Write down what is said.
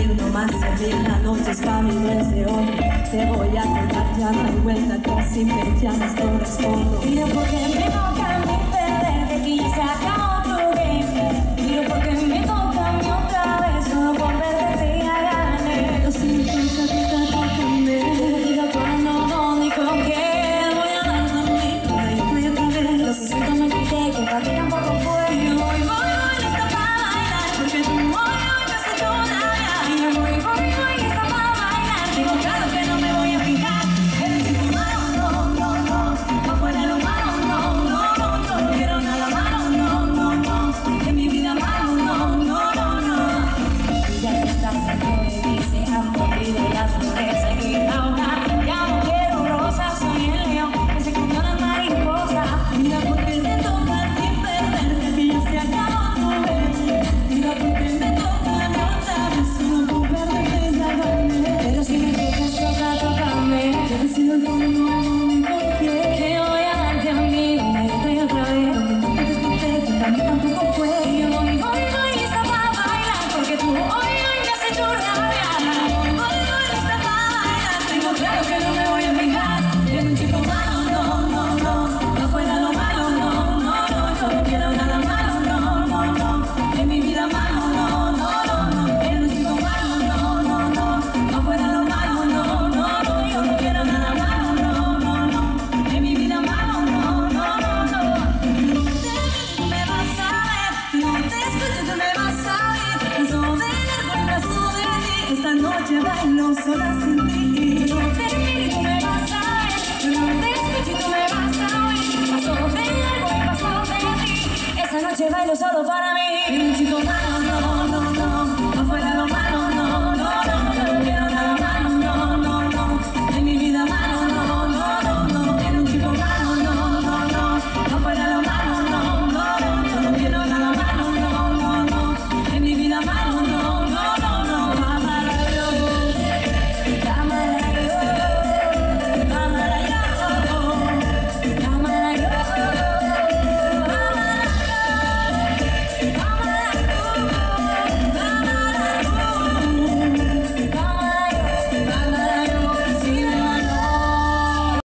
morir nomás en la noche es para mí ese hoy te voy a contar ya no hay vuelta que si me llamas no respondo mira porque me toca a mí perderte que ya se acabó tu game. Mira porque me toca a mí otra vez solo por perderte ya gané yo sin pensar que te acompañé digo cuando no ni con qué voy a dar de mí yo siento me quité que para ti tampoco fue noche bailo sola sin tú me vas a este Esa noche bailo solo para mí. Chico.